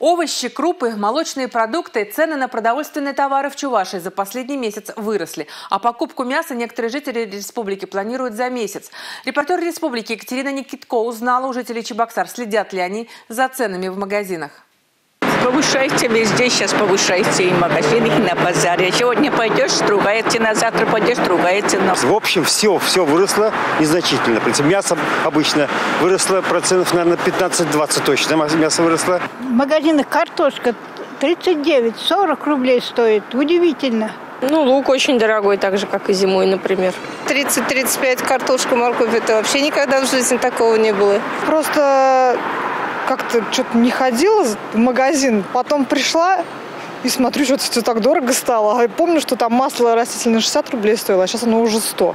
Овощи, крупы, молочные продукты, цены на продовольственные товары в Чувашии за последний месяц выросли. А покупку мяса некоторые жители республики планируют за месяц. Репортер республики Екатерина Никитко узнала у жителей Чебоксар, следят ли они за ценами в магазинах. Повышается везде, сейчас повышается и в магазинах, и на базаре. Сегодня пойдешь, другая цена, завтра пойдешь, другая цена. В общем, все, все выросло незначительно. В принципе, мясо обычно выросло процентов, наверное, 15-20 точно. Мясо выросло. В магазинах картошка 39-40 рублей стоит. Удивительно. Ну, лук очень дорогой, так же, как и зимой, например. 30-35 картошка, морковь, это вообще никогда в жизни такого не было. Просто как-то что-то не ходила в магазин, потом пришла и смотрю, что-то все так дорого стало. А помню, что там масло растительное 60 рублей стоило, а сейчас оно уже 100.